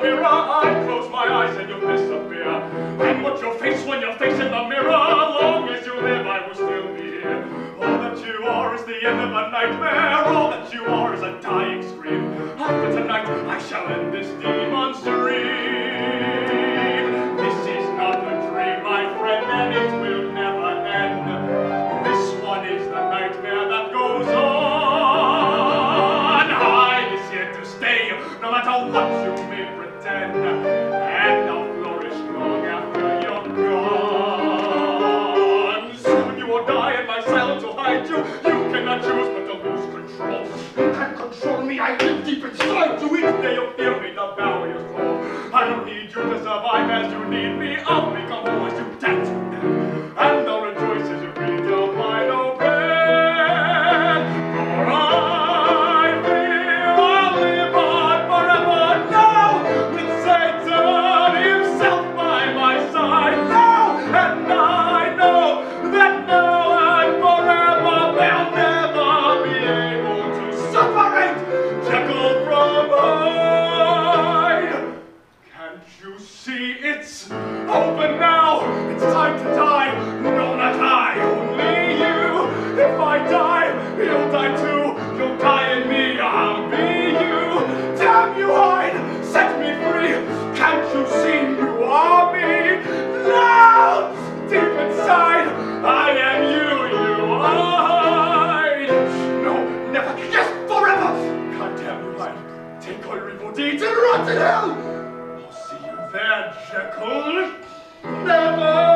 the mirror. I close my eyes and you disappear. And what your face when your face in the mirror? Long as you live, I will still be here. All that you are is the end of a nightmare. All that you are is a dying scream. After tonight, I shall end this demon's dream. This is not a dream, my friend, and it will never end. This one is the nightmare that goes on. Hyde is here to stay, no matter what you I don't need you to survive as you need me. I'll become whole as you time to die. No, not I, only you. If I die, you'll die too. You'll die in me. I'll be you. Damn you, Hyde. Set me free. Can't you see you are me? Now, deep inside, I am you. You are. No, never. Yes, forever. God damn you, Hyde. Take all your evil deeds and rot in hell. I'll see you there, Jekyll. Never!